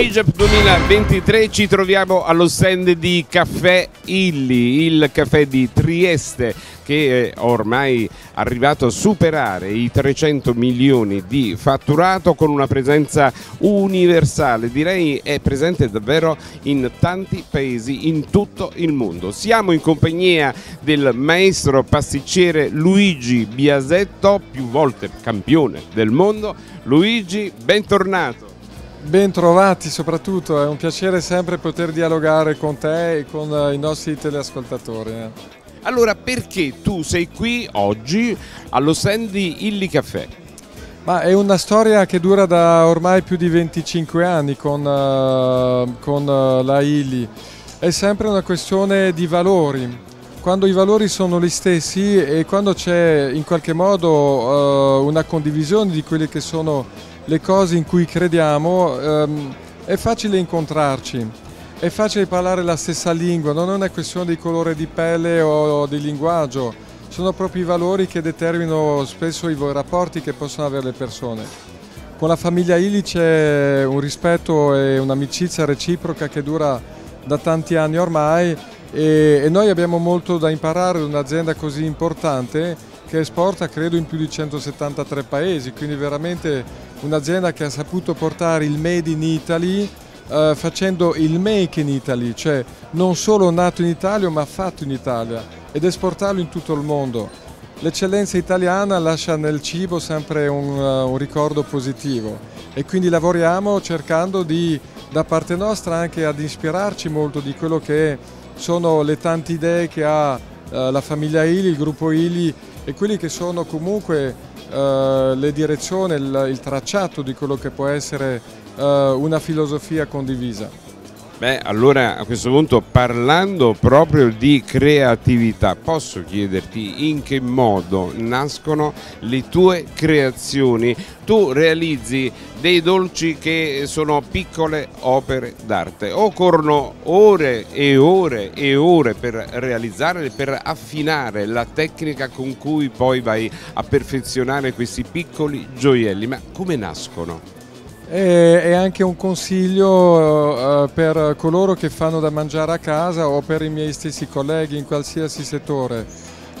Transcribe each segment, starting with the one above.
SIGEP 2023 ci troviamo allo stand di Caffè Illi, il caffè di Trieste che è ormai arrivato a superare i 300 milioni di fatturato con una presenza universale, direi è presente davvero in tanti paesi in tutto il mondo. Siamo in compagnia del maestro pasticcere Luigi Biasetto, più volte campione del mondo. Luigi, bentornato. Ben trovati soprattutto, è un piacere sempre poter dialogare con te e con eh, i nostri teleascoltatori. eh. Allora, perché tu sei qui oggi allo stand di Illy Caffè? Ma è una storia che dura da ormai più di 25 anni con, eh, con, la Illy. È sempre una questione di valori. Quando i valori sono gli stessi e quando c'è in qualche modo una condivisione di quelle che sono le cose in cui crediamo, ehm, è facile incontrarci, è facile parlare la stessa lingua, non è una questione di colore di pelle o di linguaggio, sono proprio i valori che determinano spesso i rapporti che possono avere le persone. Con la famiglia Ili c'è un rispetto e un'amicizia reciproca che dura da tanti anni ormai e, e noi abbiamo molto da imparare da un'azienda così importante che esporta credo in più di 173 paesi, quindi veramente un'azienda che ha saputo portare il Made in Italy eh, facendo il Make in Italy, cioè non solo nato in Italia ma fatto in Italia ed esportarlo in tutto il mondo. L'eccellenza italiana lascia nel cibo sempre un, uh, un ricordo positivo e quindi lavoriamo cercando di, da parte nostra anche ad ispirarci molto di quello che sono le tante idee che ha uh, la famiglia Ili, il gruppo Ili e quelli che sono comunque uh, le direzioni, il, il, tracciato di quello che può essere una filosofia condivisa. Beh, allora a questo punto parlando proprio di creatività, posso chiederti in che modo nascono le tue creazioni? Tu realizzi dei dolci che sono piccole opere d'arte, occorrono ore e ore e ore per realizzarle, per affinare la tecnica con cui poi vai a perfezionare questi piccoli gioielli, ma come nascono? È anche un consiglio eh, per coloro che fanno da mangiare a casa o per i miei stessi colleghi in qualsiasi settore.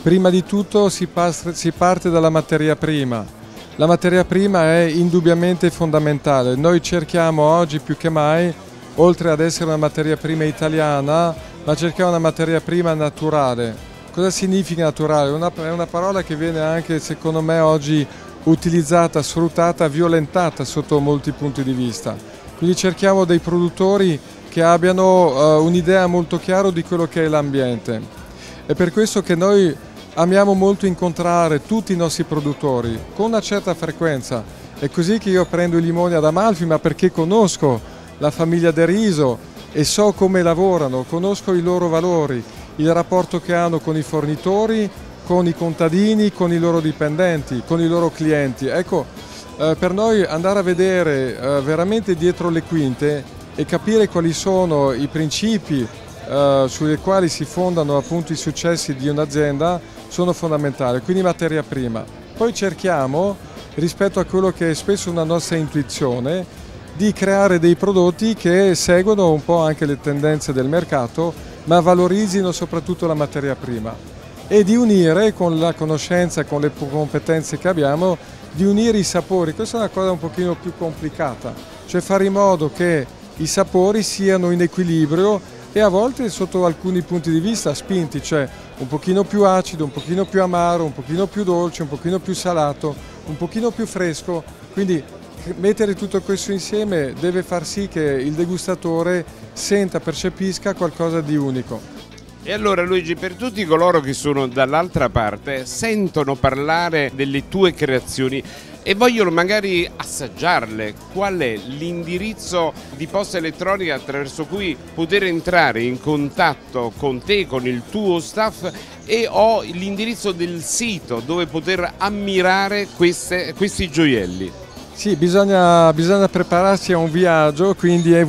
Prima di tutto si parte dalla materia prima. La materia prima è indubbiamente fondamentale. Noi cerchiamo oggi più che mai, oltre ad essere una materia prima italiana, ma cerchiamo una materia prima naturale. Cosa significa naturale? è una parola che viene anche secondo me oggi utilizzata, sfruttata, violentata sotto molti punti di vista. Quindi cerchiamo dei produttori che abbiano uh, un'idea molto chiara di quello che è l'ambiente. È per questo che noi amiamo molto incontrare tutti i nostri produttori con una certa frequenza. È così che io prendo i limoni ad Amalfi, ma perché conosco la famiglia De Riso e so come lavorano, conosco i loro valori, il rapporto che hanno con i fornitori con i contadini, con i loro dipendenti, con i loro clienti. Ecco, eh, per noi andare a vedere eh, veramente dietro le quinte e capire quali sono i principi eh, sui quali si fondano appunto i successi di un'azienda sono fondamentali, quindi materia prima. Poi cerchiamo, rispetto a quello che è spesso una nostra intuizione, di creare dei prodotti che seguono un po' anche le tendenze del mercato, ma valorizzino soprattutto la materia prima e di unire con la conoscenza, con le competenze che abbiamo, di unire i sapori. Questa è una cosa un pochino più complicata, cioè fare in modo che i sapori siano in equilibrio e a volte sotto alcuni punti di vista spinti, cioè un pochino più acido, un pochino più amaro, un pochino più dolce, un pochino più salato, un pochino più fresco, quindi mettere tutto questo insieme deve far sì che il degustatore senta, percepisca qualcosa di unico. E allora Luigi, per tutti coloro che sono dall'altra parte, sentono parlare delle tue creazioni e vogliono magari assaggiarle, qual è l'indirizzo di posta elettronica attraverso cui poter entrare in contatto con te, con il tuo staff e ho l'indirizzo del sito dove poter ammirare queste, questi gioielli? Sì, bisogna, bisogna prepararsi a un viaggio, quindi è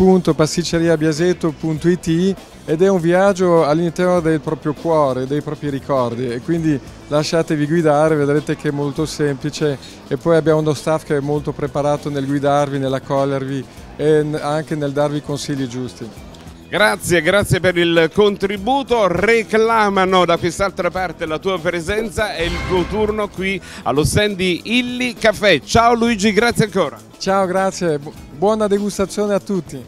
www.pasticceriabiasetto.it ed è un viaggio all'interno del proprio cuore, dei propri ricordi e quindi lasciatevi guidare, vedrete che è molto semplice e poi abbiamo uno staff che è molto preparato nel guidarvi, nell'accogliervi e anche nel darvi consigli giusti. Grazie, grazie per il contributo. Reclamano da quest'altra parte la tua presenza e il tuo turno qui allo stand di Illy Caffè. Ciao Luigi, grazie ancora. Ciao, grazie. Buona degustazione a tutti.